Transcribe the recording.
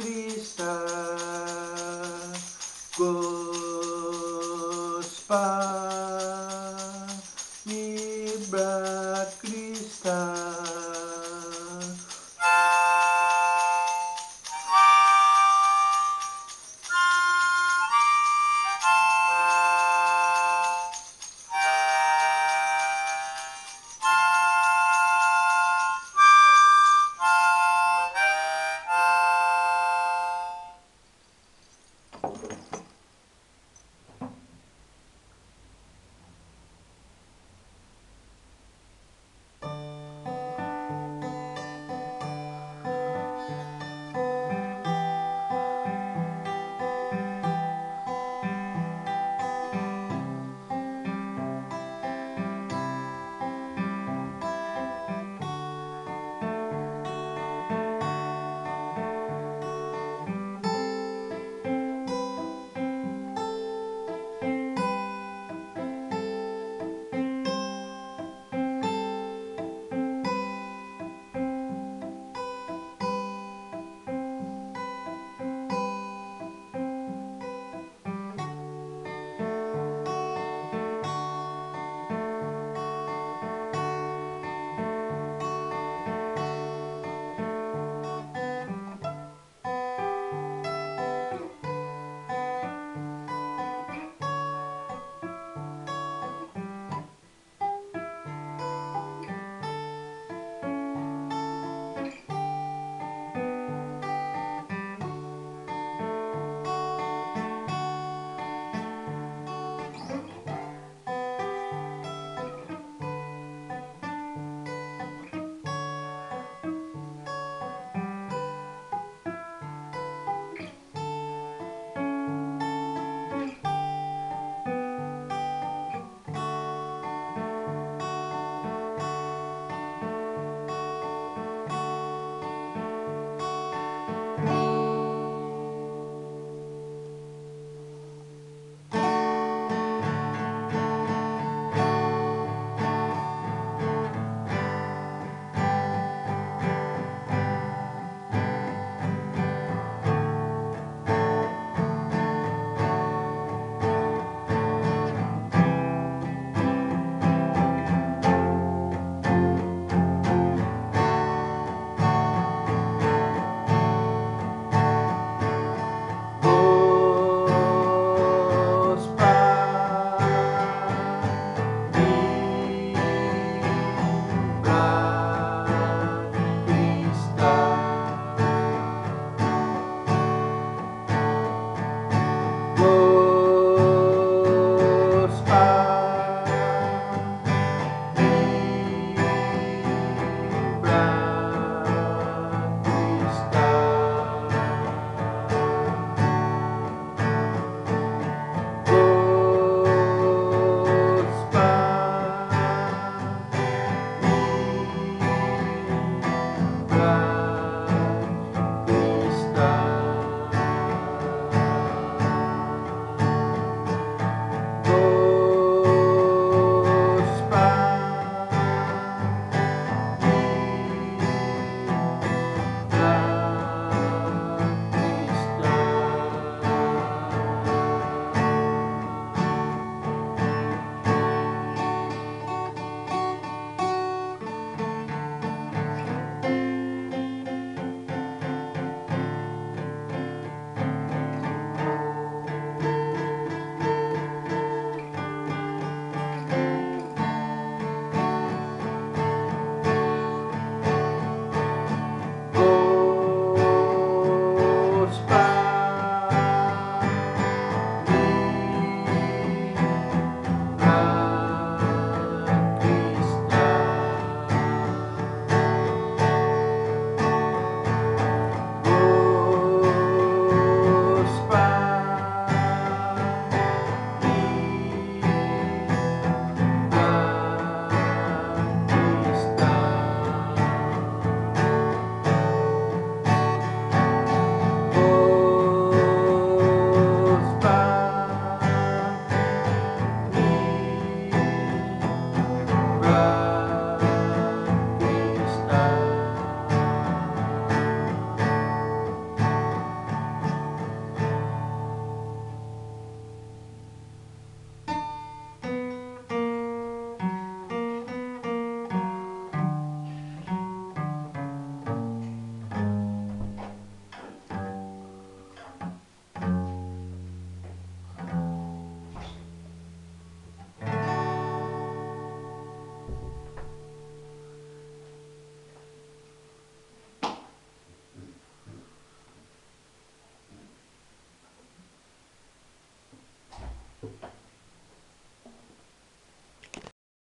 Krishna.